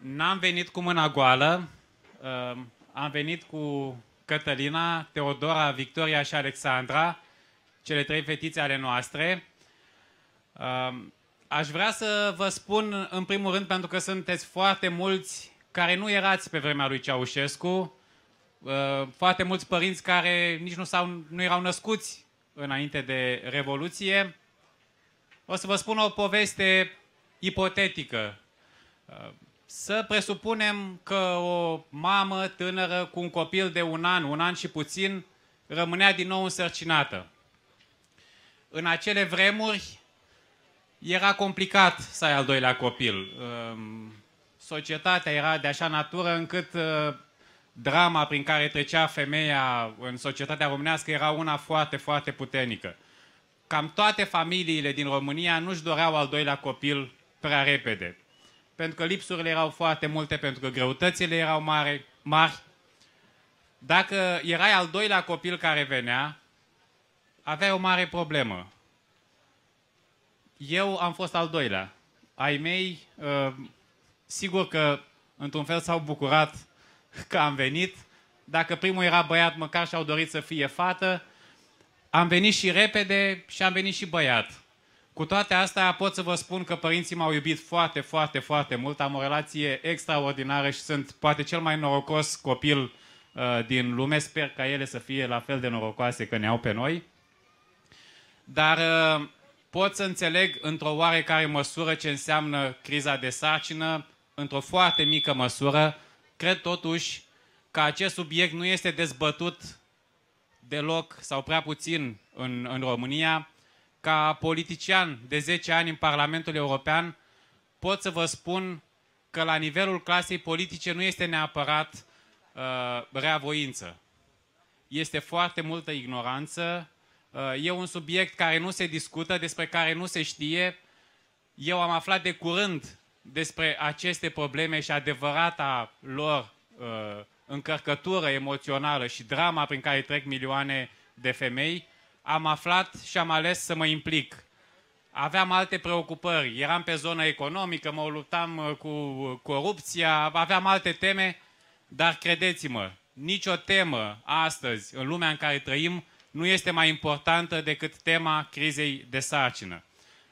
N-am venit cu mâna goală, uh, am venit cu Cătălina, Teodora, Victoria și Alexandra, cele trei fetițe ale noastre. Uh, aș vrea să vă spun, în primul rând, pentru că sunteți foarte mulți care nu erați pe vremea lui Ceaușescu, uh, foarte mulți părinți care nici nu, s-au, nu erau născuți înainte de Revoluție. O să vă spun o poveste ipotetică. Să presupunem că o mamă tânără cu un copil de un an, un an și puțin, rămânea din nou însărcinată. În acele vremuri era complicat să ai al doilea copil. Societatea era de așa natură încât uh, drama prin care trecea femeia în societatea românească era una foarte, foarte puternică. Cam toate familiile din România nu-și doreau al doilea copil prea repede. Pentru că lipsurile erau foarte multe, pentru că greutățile erau mari, mari. Dacă erai al doilea copil care venea, aveai o mare problemă. Eu am fost al doilea. Ai mei, uh, sigur că într-un fel s-au bucurat că am venit. Dacă primul era băiat, măcar și-au dorit să fie fată. Am venit și repede și am venit și băiat. Cu toate astea pot să vă spun că părinții m-au iubit foarte, foarte, foarte mult. Am o relație extraordinară și sunt poate cel mai norocos copil uh, din lume. Sper ca ele să fie la fel de norocoase că ne au pe noi. Dar uh, pot să înțeleg într-o oarecare măsură ce înseamnă criza de sarcină, într-o foarte mică măsură. Cred totuși că acest subiect nu este dezbătut deloc sau prea puțin în, în România ca politician de 10 ani în Parlamentul European, pot să vă spun că la nivelul clasei politice nu este neapărat uh, reavoință. Este foarte multă ignoranță. Uh, e un subiect care nu se discută, despre care nu se știe. Eu am aflat de curând despre aceste probleme și adevărata lor uh, încărcătură emoțională și drama prin care trec milioane de femei am aflat și am ales să mă implic. Aveam alte preocupări, eram pe zona economică, mă luptam uh, cu corupția, aveam alte teme, dar credeți-mă, nicio temă astăzi, în lumea în care trăim, nu este mai importantă decât tema crizei de sarcină.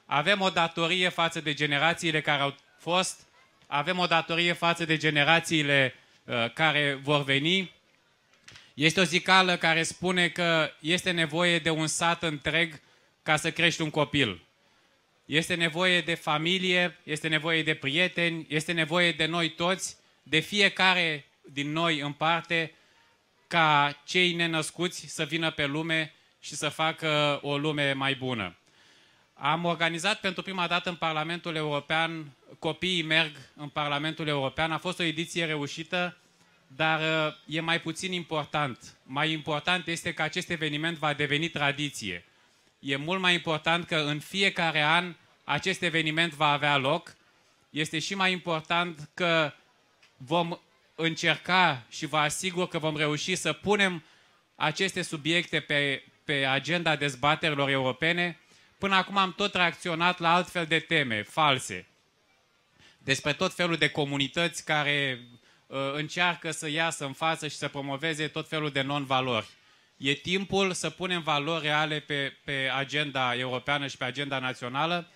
Avem o datorie față de generațiile care au fost, avem o datorie față de generațiile uh, care vor veni este o zicală care spune că este nevoie de un sat întreg ca să crești un copil. Este nevoie de familie, este nevoie de prieteni, este nevoie de noi toți, de fiecare din noi în parte, ca cei nenăscuți să vină pe lume și să facă o lume mai bună. Am organizat pentru prima dată în Parlamentul European, Copiii merg în Parlamentul European. A fost o ediție reușită dar uh, e mai puțin important. Mai important este că acest eveniment va deveni tradiție. E mult mai important că în fiecare an acest eveniment va avea loc. Este și mai important că vom încerca și vă asigur că vom reuși să punem aceste subiecte pe, pe agenda dezbaterilor europene. Până acum am tot reacționat la altfel de teme false. Despre tot felul de comunități care Uh, încearcă să iasă în față și să promoveze tot felul de non-valori. E timpul să punem valori reale pe, pe agenda europeană și pe agenda națională.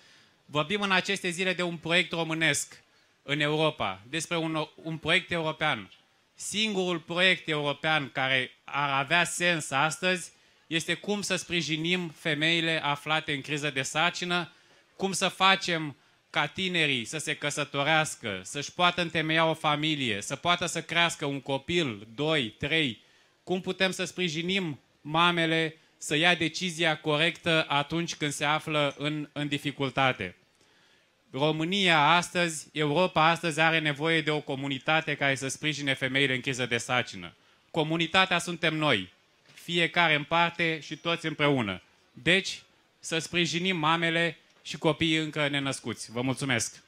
Vorbim în aceste zile de un proiect românesc în Europa, despre un, un proiect european. Singurul proiect european care ar avea sens astăzi este cum să sprijinim femeile aflate în criză de sarcină, cum să facem ca tinerii să se căsătorească, să-și poată întemeia o familie, să poată să crească un copil, doi, trei, cum putem să sprijinim mamele să ia decizia corectă atunci când se află în, în dificultate. România astăzi, Europa astăzi are nevoie de o comunitate care să sprijine femeile în criză de sacină. Comunitatea suntem noi, fiecare în parte și toți împreună. Deci, să sprijinim mamele și copiii încă nenăscuți. Vă mulțumesc!